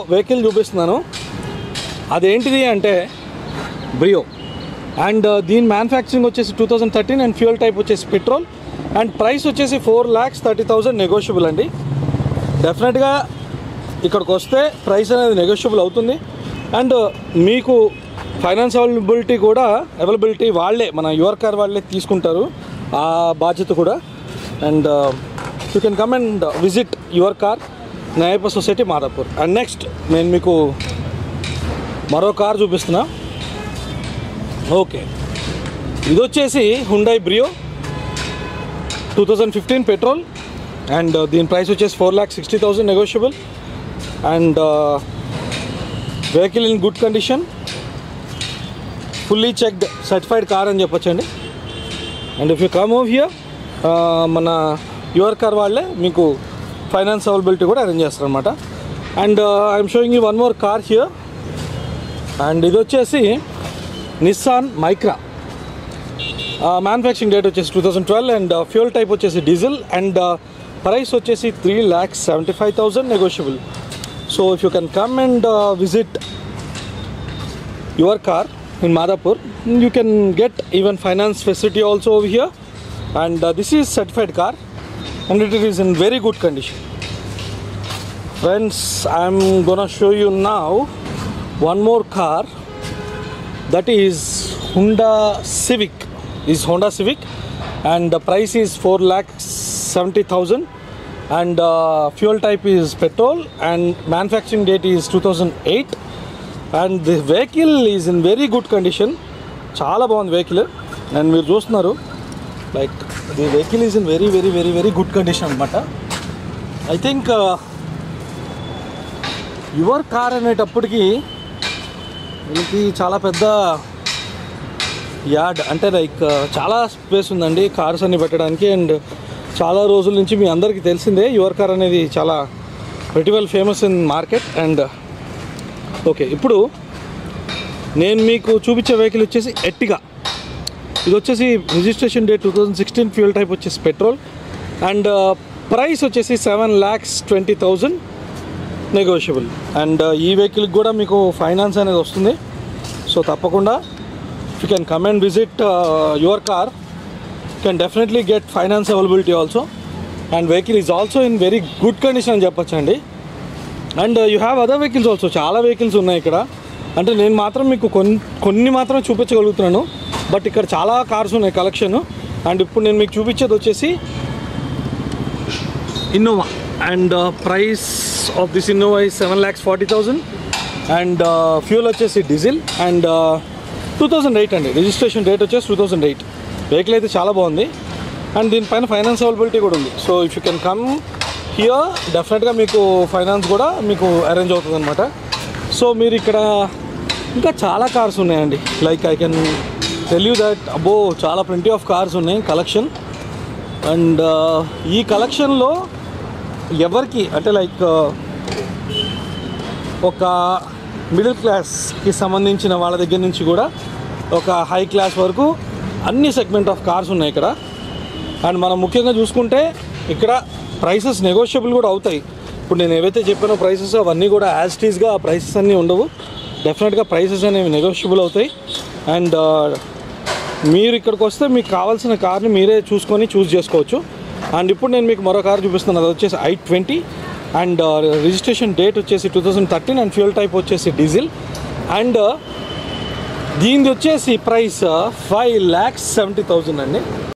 Vehicle చూపిస్తున్నాను. అదేంటిది అంటే బ్రియో. అండ్ uh, దీని మ్యానుఫ్యాక్చరింగ్ వచ్చేసి two thousand thirteen and fuel type వచ్చేసి పెట్రోల్ అండ్ ప్రైస్ వచ్చేసి four lakhs thirty thousand negotiable అండి. డెఫినెట్గా ఇక్కడికి వస్తే ప్రైస్ అనేది నెగోషియబుల్ అవుతుంది. అండ్ uh, మీకు ఫైనాన్స్ అవైలబిలిటీ కూడా అవైలబిలిటీ వాళ్ళే మన యువర్ కార్ వాళ్ళే తీసుకుంటారు. ఆ బాధ్యత కూడా. And you can come and visit your car నయప society Madhapur. And next నేను మీకు మరో కార్ చూపిస్తున్నా. ఓకే ఇది వచ్చేసి Hyundai Brio two thousand fifteen petrol and దీని ప్రైస్ వచ్చేసి four lakh sixty thousand negotiable and vehicle in good condition fully checked certified car అని చెప్పొచ్చండి. And if you come over here మన యువర్ కార్ వాళ్ళే మీకు finance availability కూడా arrange చేస్తారనమాట and I'm showing you one more car here and ఇది వచ్చేసి Nissan Micra manufacturing date వచ్చేసి two thousand twelve and fuel type వచ్చేసి డీజిల్ అండ్ ప్రైస్ వచ్చేసి three lakhs seventy five thousand negotiable so if you can come and visit your car in Madapur you can get even finance facility also over here and this is certified car and it is in very good condition friends I'm gonna show you now one more car that is Honda Civic is Honda Civic and the price is 4 lakh 70,000 and uh, fuel type is petrol and manufacturing date is 2008 and the vehicle is in very good condition చాలా బాగుంది vehicle and మీరు చూస్తున్నారు like the vehicle is in very very very very good condition అనమాట I think your car అనేటప్పటికి వీళ్ళకి చాలా పెద్ద yard అంటే లైక్ uh, చాలా స్పేస్ ఉందండి కార్స్ అన్ని పెట్టడానికి అండ్ చాలా రోజుల నుంచి మీ అందరికీ తెలిసిందే యువర్ కార్ అనేది చాలా very well famous in market and okay ఇప్పుడు నేను మీకు చూపించే వెహికల్ వచ్చేసి ఎట్టిగా ఇది వచ్చేసి registration date two thousand sixteen fuel type వచ్చేసి పెట్రోల్. అండ్ uh, ప్రైస్ వచ్చేసి seven lakhs twenty thousand negotiable. And uh, ఈ వెహికల్కి కూడా మీకు ఫైనాన్స్ అనేది వస్తుంది. సో తప్పకుండా you can come and visit your car can definitely get finance availability also and vehicle is also in very good condition అని చెప్పొచ్చండి. And you have other vehicles also చాలా వెహికల్స్ ఉన్నాయి ఇక్కడ. అంటే నేను మాత్రం మీకు కొన్ని కొన్ని మాత్రం చూపించగలుగుతున్నాను. బట్ ఇక్కడ చాలా కార్స్ ఉన్నాయి కలెక్షన్. అండ్ ఇప్పుడు నేను మీకు చూపించేది వచ్చేసి Innova and uh, price of this Innova ఈ seven lakhs forty thousand and uh, fuel వచ్చేసి diesel. And two thousand eight అండి. రిజిస్ట్రేషన్ డేట్ వచ్చేసి టూ థౌజండ్ ఎయిట్ వెహికల్ అయితే చాలా బాగుంది. అండ్ దీనిపైన ఫైనాన్స్ అవైలబిలిటీ కూడా ఉంది. So if you can come here డెఫినెట్గా మీకు ఫైనాన్స్ కూడా మీకు అరేంజ్ అవుతుంది అనమాట సో మీరు ఇక్కడ ఇంకా చాలా కార్స్ ఉన్నాయండి. Like I can tell you that అబ్బో చాలా ప్lenty ఆఫ్ కార్స్ ఉన్నాయి కలెక్షన్ అండ్ uh, ఈ కలెక్షన్లో ఎవరికి అంటే లైక్ uh, ఒక మిడిల్ క్లాస్కి సంబంధించిన వాళ్ళ దగ్గర నుంచి కూడా ఒక హై క్లాస్ వరకు అన్ని సెగ్మెంట్ ఆఫ్ కార్స్ ఉన్నాయి ఇక్కడ. అండ్ మనం ముఖ్యంగా చూసుకుంటే ఇక్కడ ప్రైసెస్ నెగోషియబుల్ కూడా అవుతాయి. ఇప్పుడు నేను ఏవైతే చెప్పానో ప్రైసెస్ అవన్నీ కూడా యాజ్ టీజ్గా ఆ ప్రైసెస్ అన్నీ ఉండవు. డెఫినెట్గా ప్రైసెస్ అనేవి నెగోషియబుల్ అవుతాయి. అండ్ మీరు ఇక్కడికి వస్తే మీకు కావాల్సిన కార్ని మీరే చూసుకొని చూస్ చేసుకోవచ్చు. అండ్ ఇప్పుడు నేను మీకు మరో కార్ చూపిస్తున్నాను. అది వచ్చేసి I twenty. And registration date వచ్చేసి two thousand thirteen and fuel type వచ్చేసి డీజిల్. అండ్ దీనిది వచ్చేసి price five lakhs seventy thousand అండి.